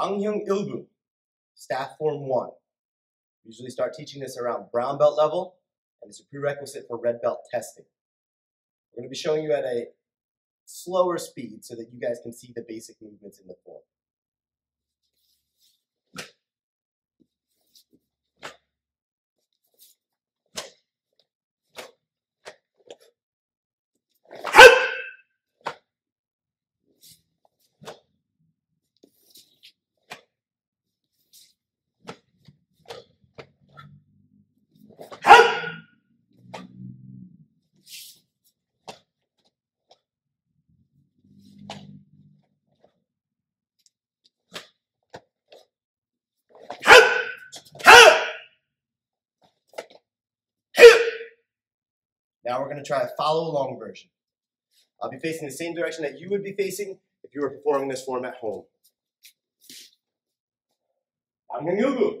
Banghyung Ilbu, staff form one. We usually start teaching this around brown belt level, and it's a prerequisite for red belt testing. We're going to be showing you at a slower speed so that you guys can see the basic movements in the form. Now we're going to try a follow along version. I'll be facing the same direction that you would be facing if you were performing this form at home. Angyugu.